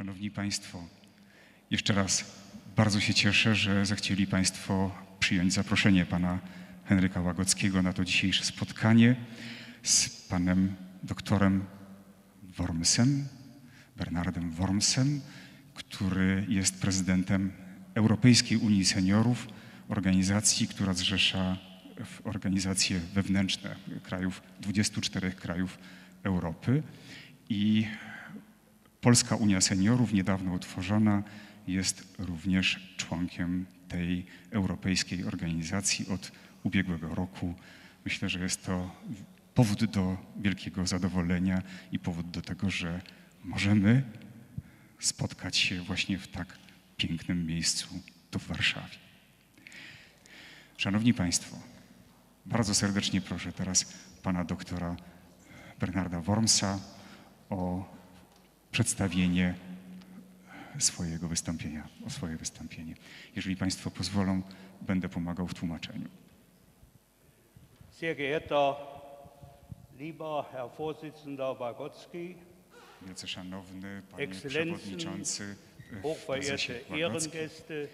Szanowni Państwo, jeszcze raz bardzo się cieszę, że zechcieli Państwo przyjąć zaproszenie pana Henryka Łagockiego na to dzisiejsze spotkanie z panem doktorem Wormsem, Bernardem Wormsem, który jest prezydentem Europejskiej Unii Seniorów, organizacji, która zrzesza organizacje wewnętrzne krajów, 24 krajów Europy. I Polska Unia Seniorów, niedawno utworzona, jest również członkiem tej europejskiej organizacji od ubiegłego roku. Myślę, że jest to powód do wielkiego zadowolenia i powód do tego, że możemy spotkać się właśnie w tak pięknym miejscu, tu w Warszawie. Szanowni Państwo, bardzo serdecznie proszę teraz pana doktora Bernarda Wormsa o przedstawienie swojego wystąpienia, o swoje wystąpienie. Jeżeli Państwo pozwolą, będę pomagał w tłumaczeniu. Sehr geehrter lieber Herr Vorsitzender Wagotzki, Wielce szanowny panie przewodniczący, e, prezesie Ehrengäste,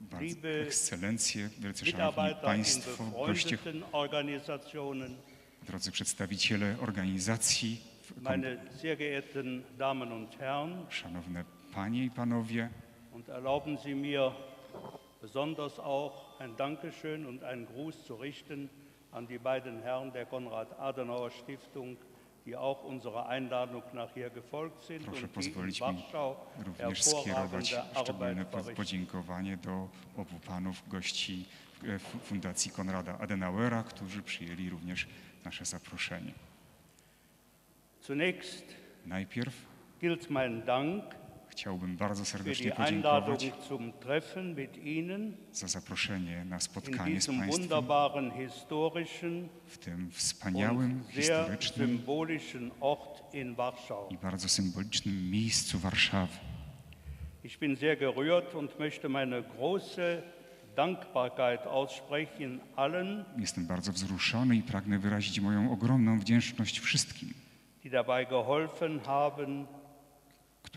bardzo ekscelencje, wielce szanowni państwo, goście, drodzy przedstawiciele organizacji, meine sehr geehrten Damen und Herren, szanowne panie i panowie, und erlauben Sie mir besonders auch ein Dankeschön und einen Gruß zu richten an die beiden Herren der Konrad-Adenauer Stiftung, die auch unserer Einladung nachher gefolgt sind proszę und die in Warschau również skierować szczególne podziękowanie do obu panów gości e, Fundacji Konrada Adenauera, którzy przyjęli również nasze zaproszenie. Zunächst Najpierw gilt mein Dank chciałbym bardzo für serdecznie die Einladung podziękować zum Treffen mit Ihnen za zaproszenie na spotkanie z diesem Państwem wunderbaren historischen w tym wspaniałym, historycznym symbolischen Ort in Warschau. i bardzo symbolicznym miejscu Warszawy. Ich bin sehr gerührt und möchte meine große Dankbarkeit aussprechen allen, Jestem bardzo wzruszony i pragnę wyrazić moją ogromną wdzięczność wszystkim, die dabei geholfen haben,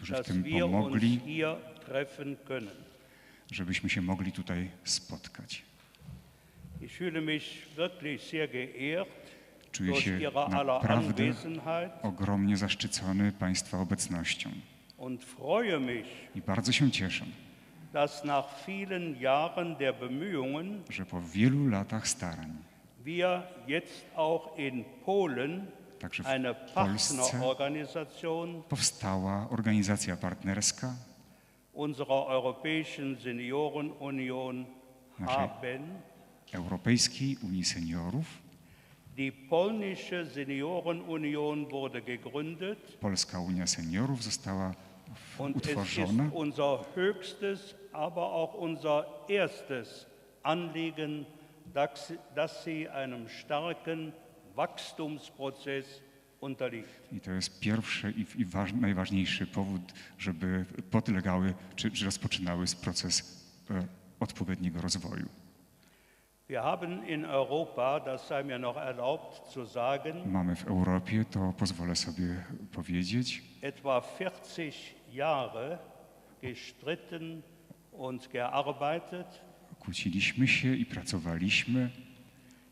dass wir uns hier treffen können. żebyśmy się mogli tutaj spotkać. Ich fühle mich wirklich sehr geehrt Czuję durch się Ihre aller naprawdę Anwesenheit ogromnie zaszczycony Państwa obecnością und freue mich, i bardzo się cieszę, dass nach vielen Jahren der Bemühungen że po wielu latach starań, wir jetzt auch in Polen także w Polsce powstała organizacja partnerska Naszej-. Europejskiej Unii Seniorów. Polska Unia Seniorów została utworzona. unser höchstes, aber auch unser erstes Anliegen, dass sie einem starken Wachstumsprozess unterliegt. I to jest pierwszy i, i waż, najważniejszy powód, żeby podlegały czy, czy rozpoczynały proces e, odpowiedniego rozwoju. Wir haben in Europa, das sei mir noch erlaubt zu sagen, Mamy w Europie, to pozwolę sobie powiedzieć, etwa 40 Jahre gestritten und gearbeitet, kłóciliśmy się i pracowaliśmy,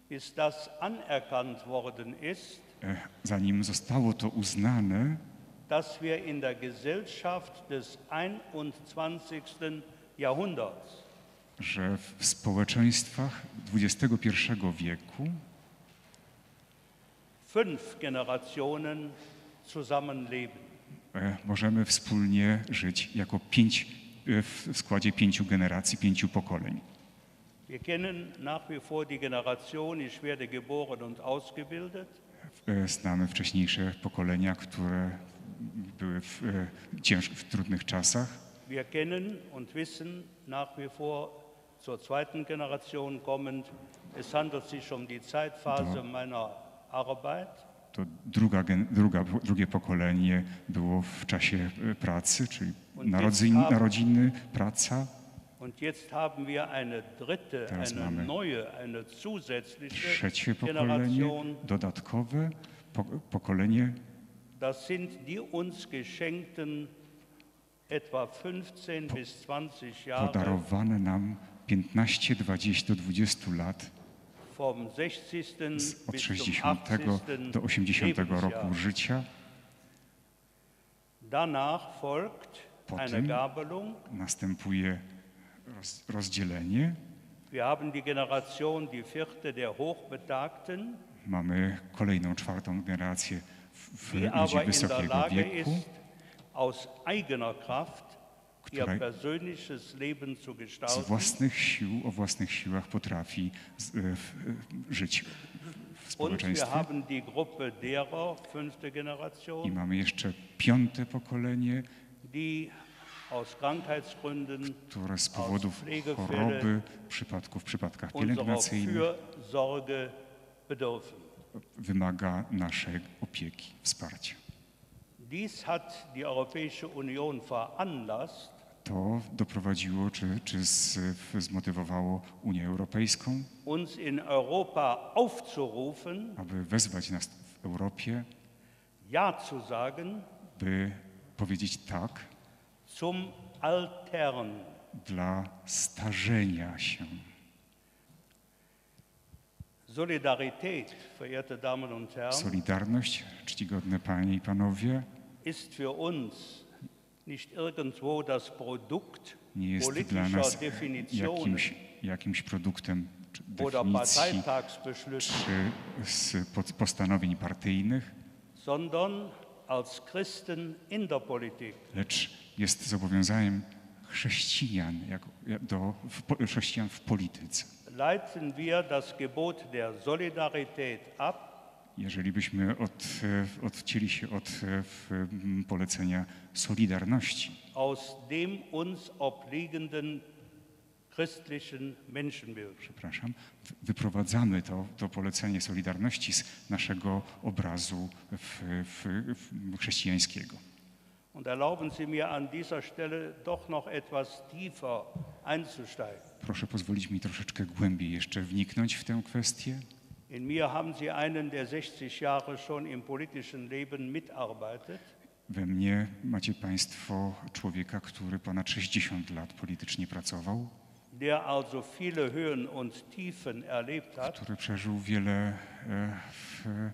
bis das anerkannt worden ist, e, zanim zostało to uznane, dass wir in der Gesellschaft des 21. Jahrhunderts że w społeczeństwach XXI wieku fünf Generationen zusammenleben. e, możemy wspólnie żyć jako pięć, e, w składzie pięciu generacji, pięciu pokoleń. Wir kennen nach wie vor die Generation, ich werde geboren und ausgebildet. E, Znamy wcześniejsze pokolenia, które były w, e, cięż, w trudnych czasach. Wir kennen und wissen nach wie vor zur zweiten Generation kommend, es handelt sich um die Zeitphase meiner Arbeit. To druga, druga, drugie pokolenie było w czasie e, pracy, czyli narodzin, narodziny, praca. Und jetzt haben wir eine dritte, Teraz eine mamy neue, eine zusätzliche Trzecie pokolenie, Generation. dodatkowe po, pokolenie, Das sind die uns geschenkten etwa 15 bis 20 Jahre podarowane nam 15, 20 do 20 lat vom 60. z- od bis zum 60 80. do 80 roku życia. Danach folgt Po eine tym- Gabelung. Następuje roz, rozdzielenie. Mamy kolejną, czwartą generację w, w ludzi wysokiego wieku, aus eigener Kraft ihr Której- persönliches Leben zu z własnych sił, o własnych siłach potrafi z, e, w, e, żyć w społeczeństwie. I mamy jeszcze piąte pokolenie, die które z powodów choroby, przypadków, w przypadkach pielęgnacyjnych wymaga naszej opieki, wsparcia. Dies hat die Europäische Union veranlasst, To doprowadziło, czy, czy z, zmotywowało Unię Europejską, uns in Europa aufzurufen, aby wezwać nas w Europie, Ja zu sagen by powiedzieć tak zum Altern. dla starzenia się. Solidarität, verehrte Damen und Herren, Solidarność, czcigodne Panie i Panowie, ist für uns nicht irgendwo das Produkt nie jest dla nas jakimś, jakimś produktem czy definicji czy z postanowień partyjnych, sondern als Christen in der Politik. lecz jest zobowiązaniem chrześcijan, jak- do, w, chrześcijan w polityce. Leiten wir das Gebot der Solidarität ab, Jeżeli byśmy od, e, odcięli się od e, polecenia solidarności, aus dem uns obliegenden christlichen Menschenbild. przepraszam, wyprowadzamy to, to polecenie solidarności z naszego obrazu w, w, w chrześcijańskiego. Und erlauben Sie mir an dieser Stelle doch noch etwas tiefer einzusteigen. Proszę pozwolić mi troszeczkę głębiej jeszcze wniknąć w tę kwestię. In mir haben Sie einen, der 60 Jahre schon im politischen Leben mitarbeitet. We mnie macie Państwo człowieka, który ponad 60 lat politycznie pracował, der also viele Höhen und Tiefen erlebt hat który przeżył wiele e, w, e,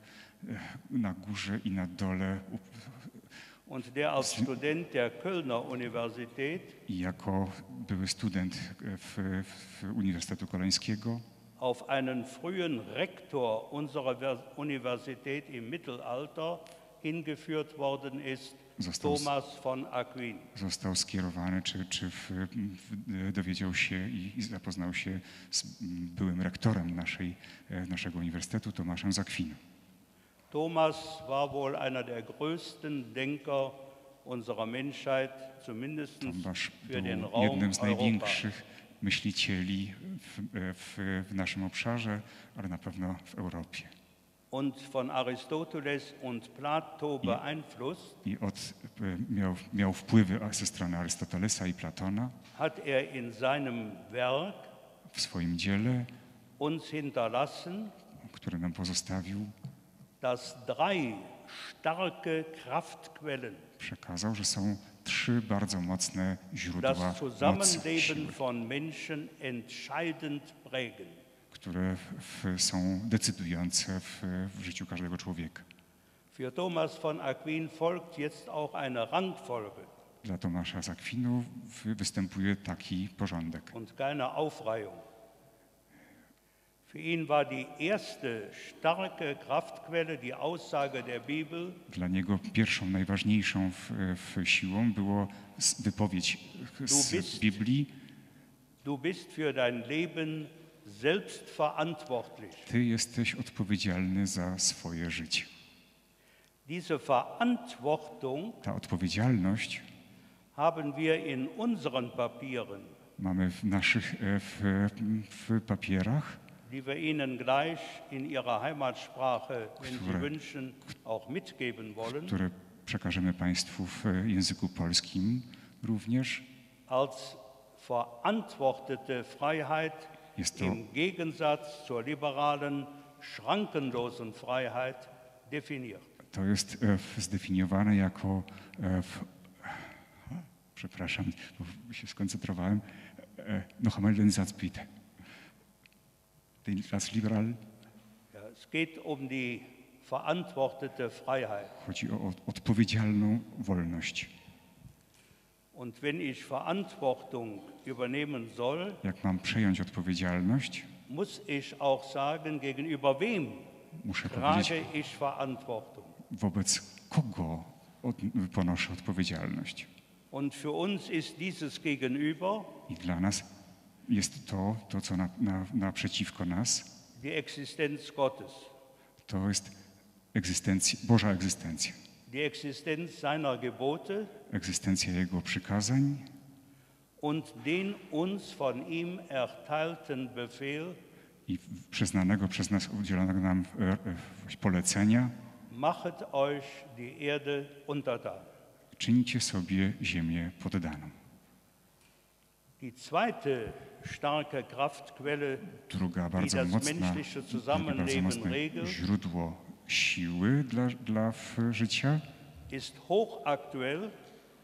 na górze i na dole und der als Student der Kölner Universität i jako były student e, w, w Uniwersytetu Koleńskiego auf einen frühen Rektor unserer Ver- Universität im Mittelalter hingeführt worden ist, Został z- Thomas von Aquin. został skierowany, czy, czy w, w, dowiedział się i, i zapoznał się z byłym rektorem naszej, e, naszego uniwersytetu, Tomaszem Zakwinu. Thomas war wohl einer der größten Denker unserer Menschheit, zumindest Tomasz für den Raum jednym z Europa. myślicieli w, w, w naszym obszarze, ale na pewno w Europie. Und von Aristoteles und Plato beeinflusst, I od, e, miał, miał wpływy ze strony Arystotelesa i Platona hat er in seinem Werk w swoim dziele, uns hinterlassen, które nam pozostawił, przekazał, że są trzy bardzo mocne źródła das Zusammenleben von Menschen entscheidend prägen. które w, są decydujące w, w życiu każdego człowieka. Für Thomas von Aquin folgt jetzt auch eine Rangfolge Dla Tomasza z Akwinu w- występuje taki porządek. und keine Aufreihung. Für ihn war die erste starke Kraftquelle die Aussage der Bibel, Dla niego pierwszą, najważniejszą w, w siłą było wypowiedź Du z bist- Biblii. du bist für dein Leben selbst verantwortlich. Ty jesteś odpowiedzialny za swoje życie. Diese Verantwortung Ta odpowiedzialność haben wir in unseren Papieren, mamy w naszych e, w, w papierach, die wir Ihnen gleich in Ihrer Heimatsprache, wenn Sie wünschen, auch mitgeben wollen, które przekażemy Państwu w języku polskim również. als verantwortete Freiheit Jest to, im Gegensatz zur liberalen, schrankenlosen Freiheit definiert. to jest e, zdefiniowane jako e, w, przepraszam, bo się skoncentrowałem. Äh, noch einmal den Satz bitte. Satz liberal Ja, es geht um die verantwortete Freiheit. chodzi o odpowiedzialną wolność. Und wenn ich Verantwortung übernehmen soll, Jak mam przejąć odpowiedzialność, muss ich auch sagen, gegenüber wem muszę trage ich Verantwortung. wobec kogo od, ponoszę odpowiedzialność. Und für uns ist dieses Gegenüber I dla nas jest to, to co na, na, naprzeciwko nas, die Existenz Gottes, to jest egzystencja, Boża egzystencja. die Existenz seiner Gebote Egzystencja Jego przykazań und den uns von ihm erteilten Befehl, i przyznanego przez nas, udzielonego nam e, e, polecenia, machet euch die Erde untertan. czynicie sobie ziemię poddaną. Die zweite Druga bardzo mocna, drugie bardzo mocne źródło siły dla, dla życia,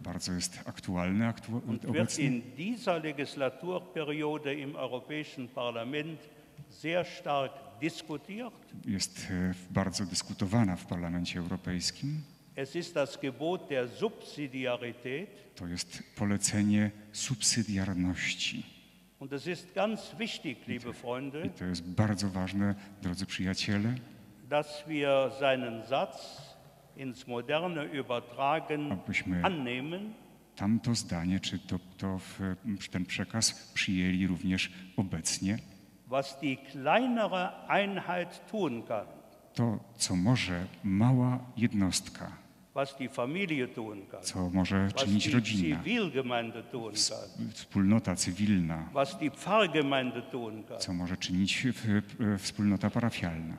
bardzo jest aktualny aktu obecny in dieser Legislaturperiode im Europäischen Parlament sehr stark diskutiert. jest e, bardzo dyskutowana w Parlamencie Europejskim. Es ist das Gebot der Subsidiarität To jest polecenie subsydiarności. Und es ist ganz wichtig, liebe Freunde, I to jest bardzo ważne, drodzy przyjaciele, dass wir seinen Satz ins Moderne übertragen Abyśmy- annehmen tamto zdanie, czy to, to w, ten przekaz przyjęli również obecnie. was die kleinere Einheit tun kann, To, co może mała jednostka, co może czynić rodzina, wspólnota cywilna, co może czynić wspólnota parafialna.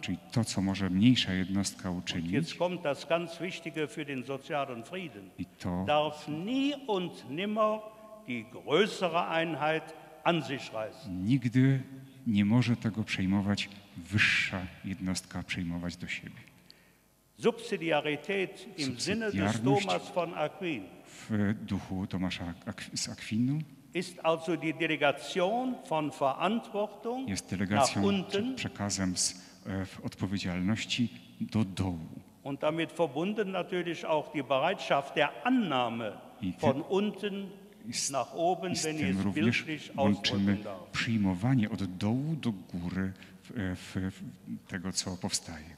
Czyli to, co może mniejsza jednostka uczynić, i to Darf nie und nimmer die größere Einheit an sich reißen. nigdy nie może tego przejmować wyższa jednostka przejmować do siebie. Subsidiarität im Sinne des. Thomas von Aquin W duchu Tomasza z Akwinu ist also die Delegation von Verantwortung jest nach delegacją, czy unten przekazem z e, w odpowiedzialności do dołu. und damit verbunden natürlich auch die Bereitschaft der Annahme I von unten z- nach oben, wenn ich es bildlich ausdrücken darf. przyjmowanie od dołu do góry w, tego, co powstaje.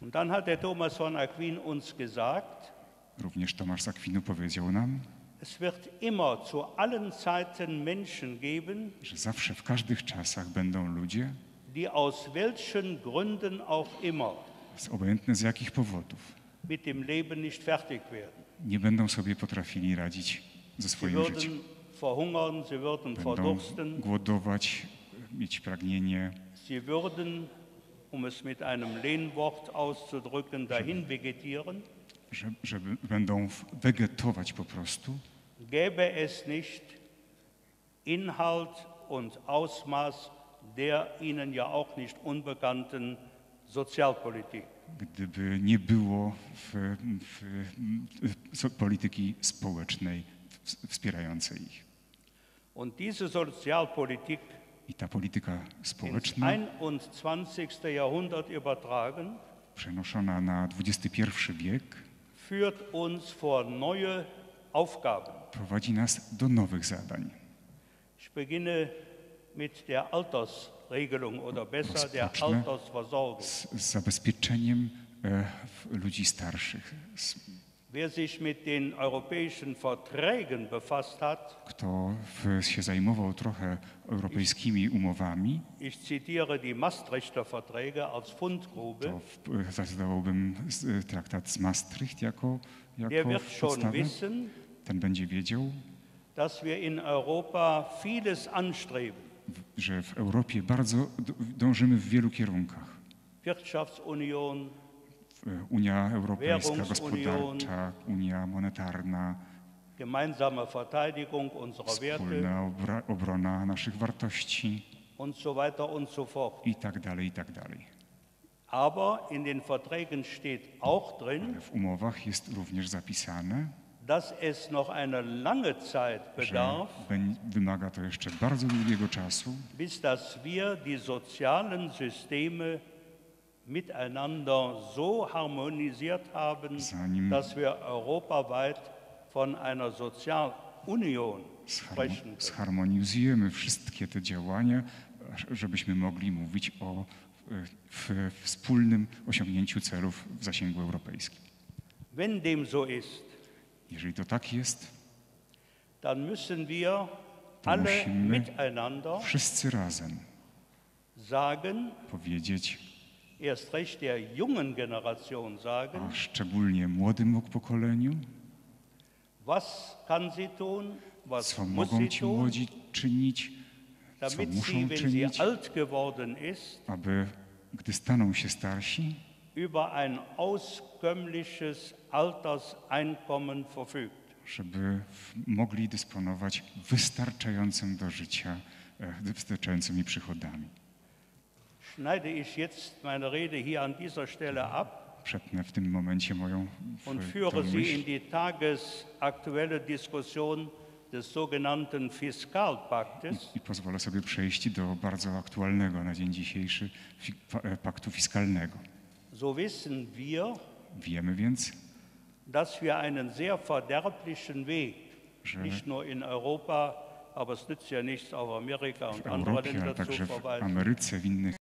Und dann hat der Thomas von Aquin uns gesagt, Również Tomasz z Akwinu powiedział nam, es wird immer zu allen Zeiten Menschen geben, że zawsze w każdych czasach będą ludzie, die aus welchen Gründen auch immer z- obojętne z jakich powodów, mit dem Leben nicht fertig werden. nie będą sobie potrafili radzić ze swoim życiem. verhungern, sie würden Będą głodować, mieć pragnienie, sie würden, um es mit einem Lehnwort auszudrücken, dahin vegetieren. że, że będą wegetować po prostu, Gäbe es nicht Inhalt und Ausmaß der ihnen ja auch nicht unbekannten Sozialpolitik. gdyby nie było w, w, w, polityki społecznej wspierającej ich. Und diese Sozialpolitik I ta polityka społeczna 21. Jahrhundert übertragen, przenoszona na XXI wiek führt uns vor neue Aufgaben. prowadzi nas do nowych zadań. Ich beginne mit der Altersregelung oder besser der Altersversorgung. Z, z zabezpieczeniem e, ludzi starszych. Z, Wer sich mit den europäischen Verträgen befasst hat, kto się zajmował trochę europejskimi umowami, ich zitiere die Maastrichter Verträge als Fundgrube, to w, zacytowałbym traktat z Maastricht jako, der jako wird schon podstawę. wissen, Ten będzie wiedział, dass wir in Europa vieles anstreben. że w Europie bardzo dążymy w wielu kierunkach. Wirtschaftsunion, Unia Europejska, gospodarcza, Unia monetarna, wspólna obrona naszych wartości i tak dalej, i tak dalej. Drin, W umowach jest również zapisane, dass es noch eine lange Zeit bedarf, wymaga to jeszcze bardzo długiego czasu, bis dass wir die sozialen Systeme miteinander so harmonisiert haben, Zanim- dass wir europaweit von einer Sozialunion sprechen zharmonizujemy wszystkie te działania, żebyśmy mogli mówić o e, w, wspólnym osiągnięciu celów w zasięgu europejskim. Wenn dem so ist, Jeżeli to tak jest, dann müssen wir alle miteinander wszyscy razem sagen, powiedzieć, erst recht der jungen Generation sagen, a szczególnie młodym pokoleniu, was kann sie tun, was co mogą sie ci młodzi czynić, co muszą czynić, aby gdy staną się starsi, über ein auskömmliches Alterseinkommen verfügt. żeby mogli dysponować wystarczającym do życia, e, wystarczającymi przychodami. Schneide ich jetzt meine Rede hier an dieser Stelle ab Przetnę w tym momencie moją w- und führe sie in die tagesaktuelle Diskussion des sogenannten Fiskalpaktes. i pozwolę sobie przejść do bardzo aktualnego na dzień dzisiejszy fi- pa- e, paktu fiskalnego. So wissen wir, Wiemy więc, dass wir einen sehr verderblichen Weg, że nicht nur in Europa, aber es nützt ja nichts, auf Amerika und andere Europie, Länder zu w verweisen, Ameryce, w innych